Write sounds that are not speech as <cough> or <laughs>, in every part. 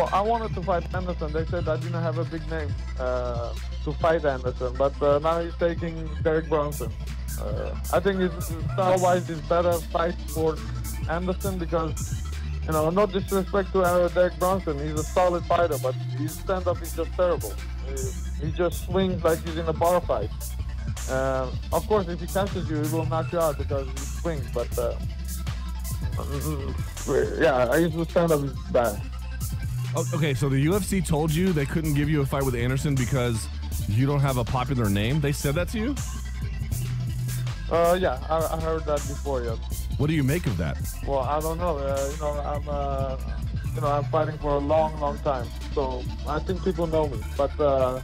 Well, I wanted to fight Anderson. They said I didn't have a big name uh, to fight Anderson, but uh, now he's taking Derek Brunson. Uh, I think it's, style-wise, it's better fight for Anderson because, you know, no disrespect to Derek Brunson. He's a solid fighter, but his stand-up is just terrible. He, he just swings like he's in a bar fight. Uh, of course, if he catches you, he will knock you out because he swings, but uh, yeah, his stand-up is bad. Oh, okay, so the UFC told you they couldn't give you a fight with Anderson because you don't have a popular name. They said that to you. Uh, yeah, I, I heard that before. Yeah. What do you make of that? Well, I don't know. Uh, you know, I'm, uh, you know, I'm fighting for a long, long time, so I think people know me. But uh,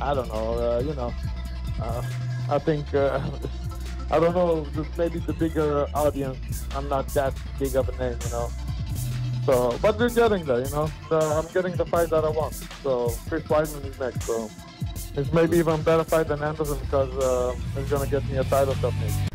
I don't know. Uh, you know, uh, I think uh, <laughs> I don't know. Maybe the bigger audience. I'm not that big of a name, you know. So, but we're getting there, you know. So I'm getting the fight that I want. So Chris Weidman is next. So it's maybe even better fight than Anderson because uh, it's gonna get me a title shot maybe.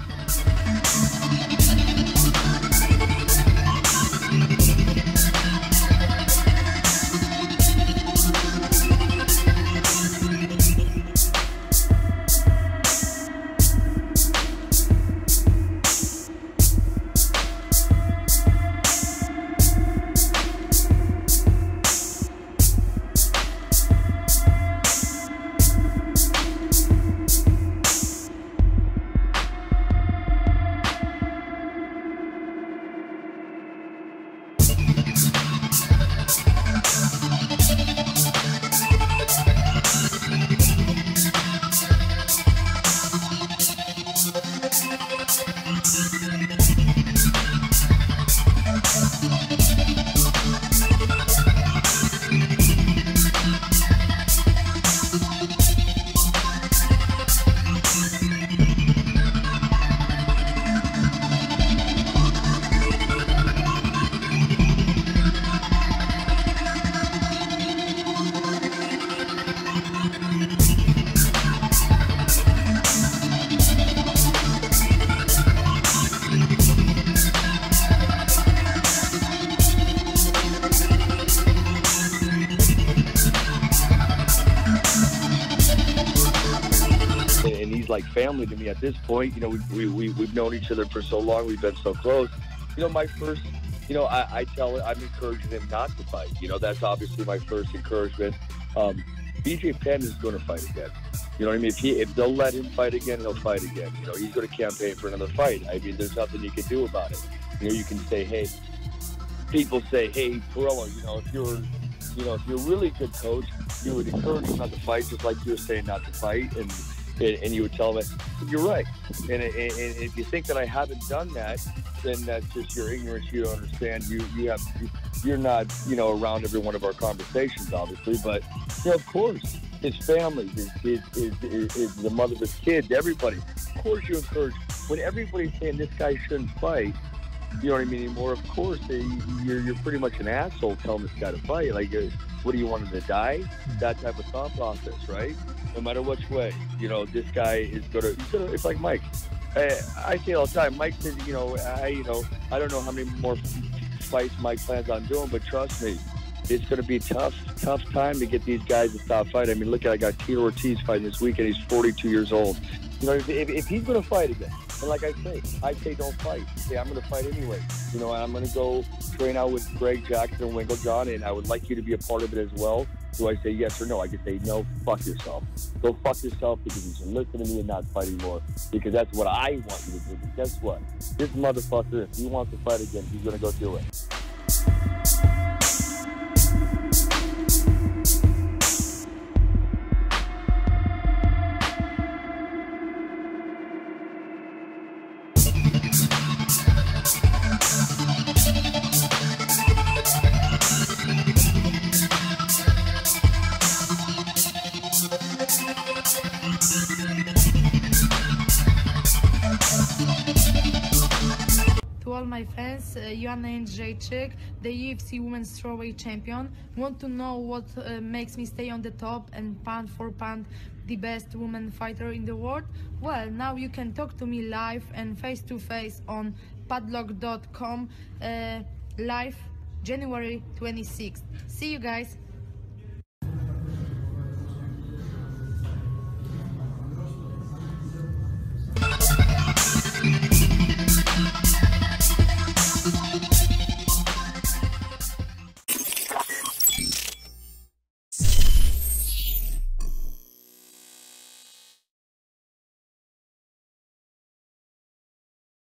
Like family to me at this point. You know, we, we, we, we've known each other for so long. We've been so close. You know, my first, you know, I, I tell I'm encouraging him not to fight. You know, that's obviously my first encouragement. Um, BJ Penn is going to fight again. You know what I mean? If he, if they'll let him fight again, he'll fight again. You know, he's going to campaign for another fight. I mean, there's nothing you can do about it. You know, you can say, hey, people say, hey, Parillo, you know, if you're, you know, if you're a really good coach, you would encourage him not to fight, just like you were saying not to fight, and and, and you would tell him, you're right. And, and, and if you think that I haven't done that, then that's just your ignorance. You don't understand. You you have you're not you know around every one of our conversations, obviously. But you know, of course, his family, his his, his, his, his the mother of his kids, everybody. Of course, you encourage when everybody's saying this guy shouldn't fight. You know what I mean? Anymore, of course, eh, you're you're pretty much an asshole telling this guy to fight. Like, uh, what do you want him to die? That type of thought process, right? No matter which way, you know, this guy is gonna. It's like Mike. I, I say all the time. Mike says, you know, I you know, I don't know how many more fights Mike plans on doing, but trust me, it's going to be tough, tough time to get these guys to stop fighting. I mean, look at I got Tito Ortiz fighting this weekend. He's 42 years old. You know, if, if, if he's going to fight again, and like I say, I say don't fight. Say I'm going to fight anyway. You know, I'm going to go train out with Greg Jackson and Winkeljohn, and I would like you to be a part of it as well. Do I say yes or no? I can say no. Fuck yourself. Go fuck yourself because you should listen to me and not fight anymore. Because that's what I want you to do. But guess what? This motherfucker, if he wants to fight again, he's going to go do it. To fans, uh, Joanna Jędrzejczyk, the UFC Women's Strawweight Champion, want to know what uh, makes me stay on the top and pound for pound the best woman fighter in the world? Well, now you can talk to me live and face to face on padlock.com uh, live January 26th. See you guys.